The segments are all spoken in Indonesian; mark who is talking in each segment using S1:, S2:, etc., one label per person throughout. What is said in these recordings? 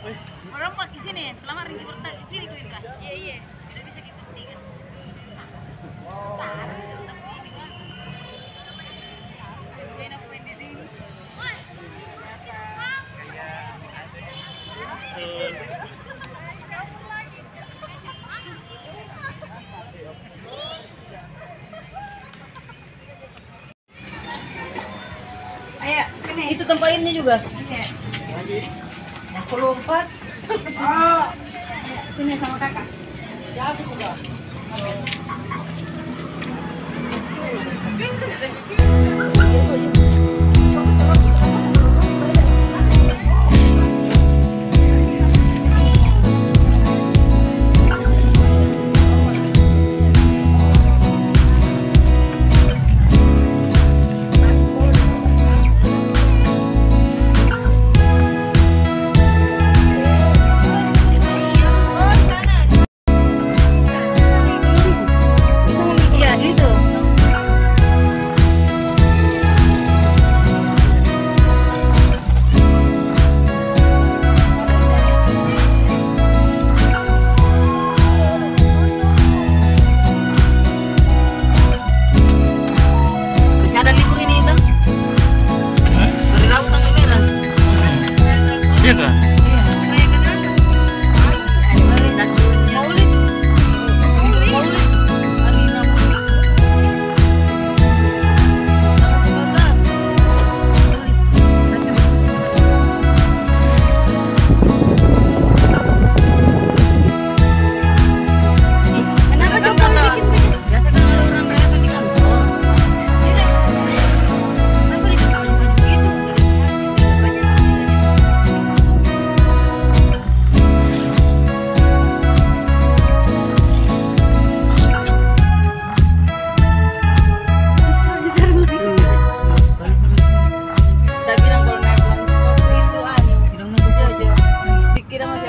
S1: Orang pakai sini, selama ringgi bertak di sini kuinta. Iya iya, tidak bisa dipentingkan.
S2: Ayo, sini. Itu tempat ini juga. Aku lompat. Oh. Sini sama kakak. Siapa juga? Iya,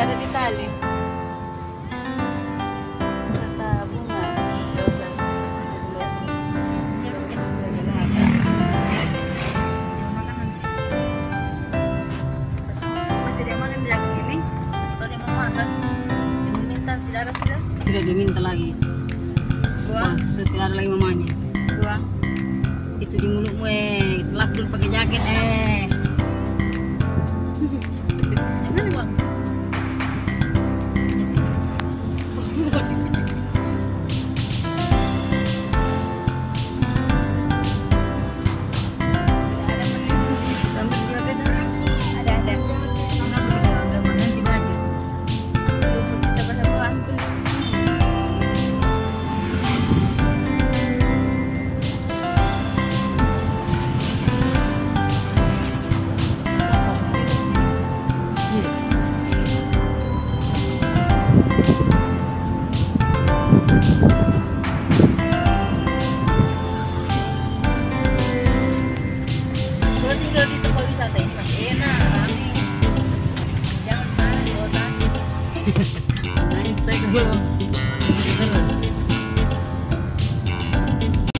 S2: Ada di tali. Kata bunga, nggak usah. Sebelah sini. Itu sudah dimakan. Masih dia makan jagung ini? Atau dia mau makan? Dia meminta tidak ada sudah? Tidak diminta lagi. Wah, sudah tidak ada lagi mamanya. Dua. Itu di mulutmu eh, lap dulu pakai jaket eh. nice seguro.